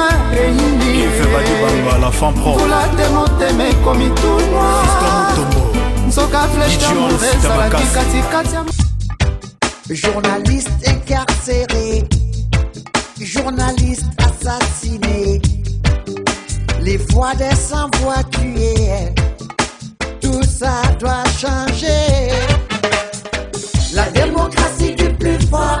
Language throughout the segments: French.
motema eyindi la femme propre. Motema ekomi tunwa nzoka flèche d'amour ezalaki katikati ya Journaliste incarcéré, journaliste assassiné, les voix des sans-voix tuées, tout ça doit changer. La démocratie du plus fort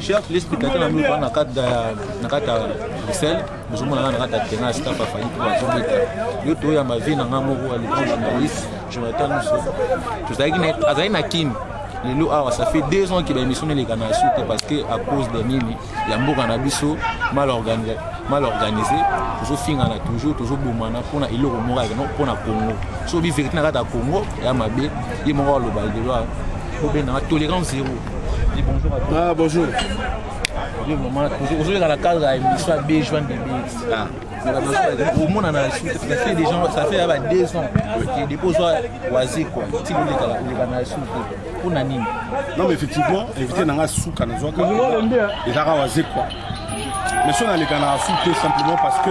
chef lespectateur na miko na kati ya bruxelles. Bozomona nga na kati ya tena staff afali mpo bazobeta yo toyamba vie na nga moko alekon journaliste jonathan luso azalaki na kini lelo awa ça fait deux ans ke baémission neleka na su te parce que à cause de nini ya mboka na biso mal organisé. Tozofingana toujours tozobomana mpona eloko moko ayake mpona congo. So obi vérité na kati ya congo ya mabe ye moko aloba lelo obendanga tolérance zéro dis bonjour à toi. Ah, bonjour. Aujourd'hui, dans la cadre de l'émission B, Joanne Bébé. Au monde, on a ça fait des gens, ça fait deux ans qui déposent oisé quoi. Si vous voulez qu'on a sous pour Nanine. Non, mais effectivement, éviter n'a pas sous quand on a sous. Et là, oisé quoi. Mais si on a les canaux souka simplement parce que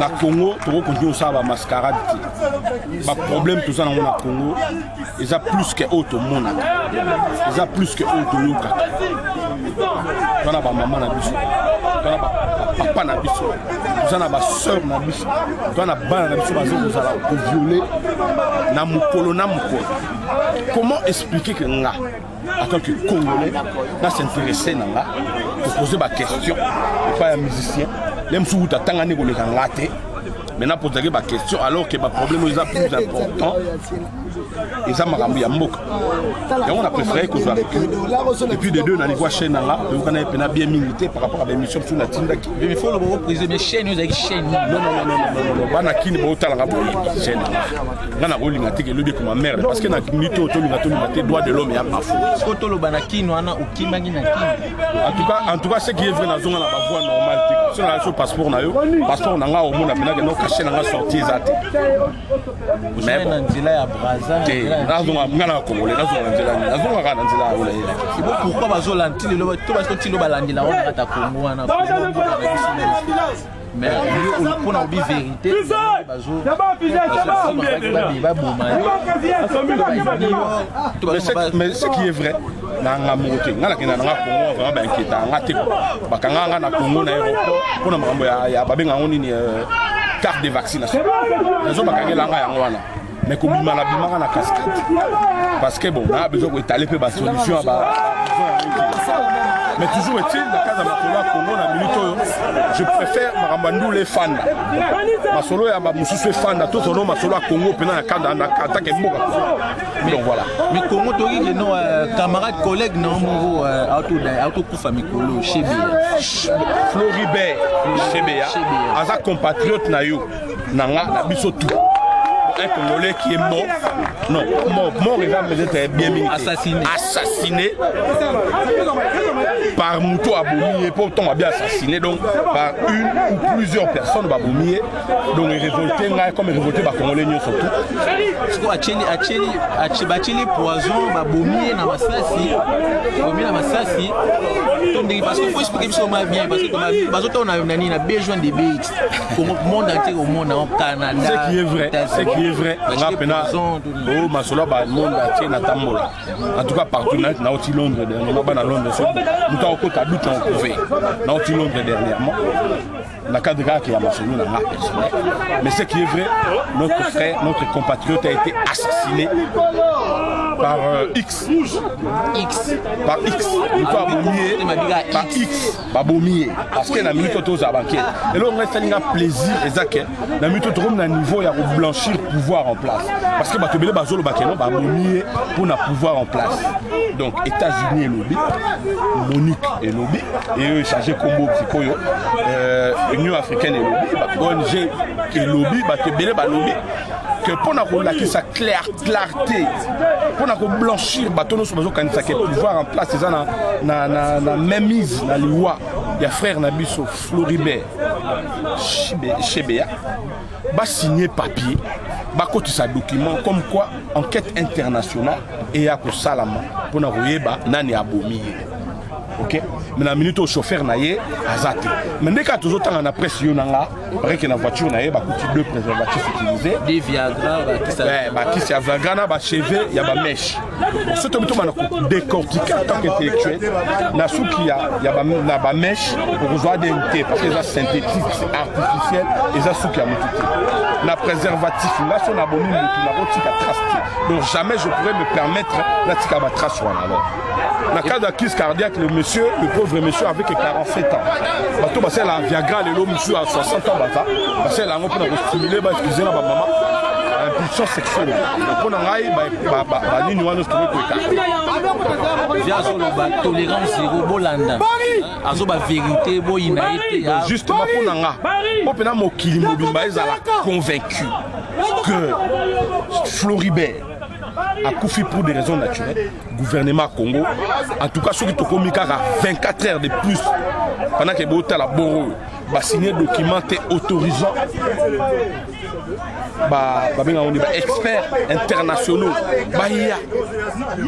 na congo tokokontinue osala bamascarade te baproblème toza nango na congo eza plus ke oyo tomonaka eza plus ke oyo toyokaka toza na bamama na biso. Toza na bapapa na biso. Toza na baseur na biso. Toza na bana na biso baza kozala koviole na mokolo na mokolo comment expliquer ke nga en tant que congolais na s'intéresse na nga kopose baquestion epai ya musicien. Le mosusu tatangani koleka nga te maintenant pozalaki baquestion alors ke baproblème eza plus important. Eza makambo ya mboka. Yango na préféré kozwa recul et puis de deux na niveau ya chaîne nanga oyokana ye mpena bien mingi te par rapport à baémission mosusu natindaki bana kini baotalanga boyebi chaîne nga na kolinga te kelobi ekoma merde parce que na minute oyo tolinga tolinga te droit de l'homme ya bafo toloba na kini wana okimbaki na kini en tout cas ce qui est vrai nazonga na bavoie normale te so na so passeport na yo passeport na nga omona mpenake no kashe na nga sorti eza te te nazonga nga na congolais nazonga na nzela nini nazonga kaka na nzela ya ola sibo pourquoi bazolandi lelo to basi totilo balandela wana kata kongo wana mais mpona obi vérité baboma mais ce qui est vrai nanga moko te nga nakenda nanga congo vraiment bainquiéta nga te bakanga nga na congo na aéroport mpona makambo ya babenga yango nini carte de vaccination. Nazo bakangelanga yango wana mais kobima na bimaka na cascade parce que bon nanga besoin koetale mpe basolution mais toujours est-il na kati ya makolo ya congo na minute oyo je préfère makambo ya ndula efanda masolo ya bamosusu efanda to solo masolo ya congo mpena na kanda na atake mboka. Donc voilà. mais congo toki leno camarade collègue na moko autokufa mikolo shebeya floribert shebeya aza compatriote na yo. Na nga na biso tout un Congolais qui est mort. Non, mort, mort et peut-être bien. Assassiné. Assassiné par Moutou Aboumi et pourtant on a bien assassiné donc par une ou plusieurs personnes Baboumi donc révolté comme révolté par Congolais surtout. Siko acheli acheli achibacheli poison Baboumi na masasi Baboumi na masasi parce que faut expliquer biso ma bien parce que bazoto na nani na besoin de BX comme monde entier au monde au Canada ce qui est vrai ce qui est vrai nga pena o masolo ba monde. entier na tambola en tout cas partout na na Londres na Londres so muta okota but na okove na oti Londres dernièrement. Na cadre kaka ya masolo na nga personnel mais ce qui est vrai notre frère notre compatriote a été assassiné par euh, X. X. Par X. Il faut abomier. Par X. Par abomier. Parce que la minute tout ça banqué. Et là on reste un plaisir et ça que la minute tout on a niveau il y a blanchir pouvoir en place. Parce que bah tu bazolo bah non bah abomier pour na pouvoir en place. Donc États-Unis et lobby, Monique et lobby et eux chargé combo psychoyo. Euh, Union africaine et lobby, bah, ONG et lobby bah tu belé bah lobby que pour na la clarté clarté mpona koblanchir bato nyonso bazokanisa ke pouvoir en place eza na, na, na, na mainmise na liwa ya frère na biso floribert chebeya basigne papier bakotisa document comme quoi enquête internationale eya kosalama mpona koyeba nani abomi ye ok? Me na minute oyo chauffeur na ye aza te me nde kaka tozotanga na presse yo na nga pareke na voiture na ye bakuti deux préservatifs utilisé. Bakisi ya viagra na bacheve ya bameshe so tobi tobana kodécortique en tant qu'intellectuel. Na suki na bameshe okozwa adn te parce que eza synthétique artificiel eza suki ya motu te na préservatif nga so nabomi motu nakotika trace te donc jamais je pourrais me permettre natika batrace wana alors. Na cas de crise cardiaque le monsieur le pauvre monsieur avec 47 ans. Bato basala viagra lelo mosu à 60 ans baza. Basala yango mpona kostimule baexcuse na bamama. Impulsion sexuelle. Mpo na ngai banini wana nyonso tokoki koekaka azoloba tolérance zero bolanda. Azoba vérité boyina ye te justement mpo na nga mpo mpena mokili mobimba ezala convaincu que floribert akufi pour des raisons naturelles. Gouvernement congo en tout cas soki tokomi kaka 24 heures de plus pendant ke botala boro basigne document autorisant babengango ni baexperts internationaux. Baya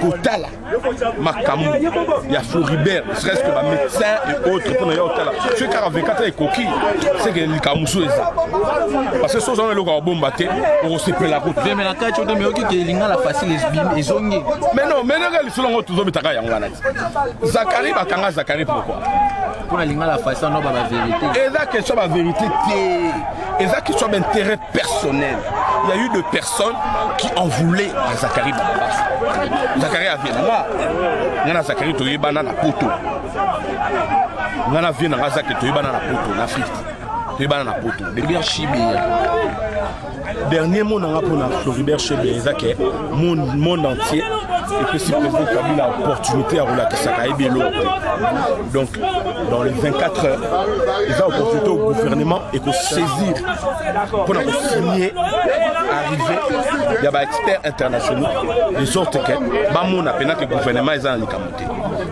kotala makambo ya floribert serait-ce que bamédecin et autres mpona ya kotala soki kaka 24 heures ekoki seke likambo mosusu eza parce que so ozana eloko ya kobomba te okosepela facile ezongi mais non mais ndenge lisolo yango tozobetaka yango wana zakari bakanga zakari pourquoi? Mpona lingala facile no bavérité eza question ya bavérité te eza question d'intérêt personnel il y a eu de personnes qui en voulaient à Zachary Babas. Zachary a vu là. Ngana Zachary toyebana na poto. Ngana vient na Zachary toyebana na poto en. toyei bana na poto. Floribert chibeya dernier mot na nga mpona floribert chibeya eza ke monde entier. Epesi président kabila opportunité ya kolakisaka ayebi eh eloko te donc dans les 24 heures eza opportunité au gouvernement ekosaisir mpona kosigne arrivé ya baexperts internationaux. De sorte ke bamona mpena ke gouvernement eza na likambo te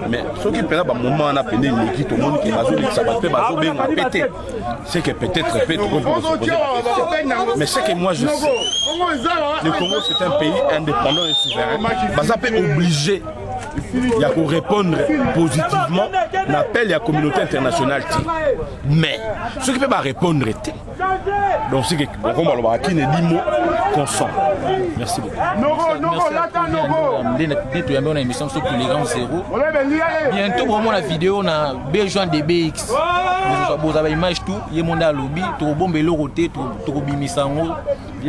mais soki mpena bamoment wana pene eleki tomoni ke bazolekisa bato mpe bazobenga pe te c'est que peut-être peut tokoki mais c'est que moi je sais. Le Congo c'est un pays indépendant et souverain. Baza mpe obligé ya korépondre positivement na appel ya communauté internationale te mais soki mpe barépondre te donc c'est que okomba alobaka kini elimo consent. Merci beaucoup toyambi na émission so tolérance zéro bientôt bomona vidéo na bejoin de bx bozwa baimage tout ye monde alobi tokobomba eloko te tokobimisa yango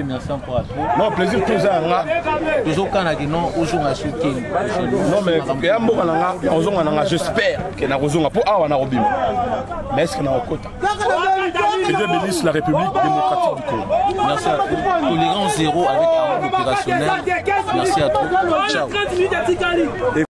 bien merci encore à toi non plaisir toza yanga tozokanaki non ozonga soki non mais ya mboka na nga ozonga na nga j'espère ke nakozonga mpo awa nakobima mais est ce que nakokota que Dieu bénisse la République démocratique du Congo. Merci à toi. Tolérance zéro avec un opérationnel. Merci à toi. Ciao.